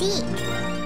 地。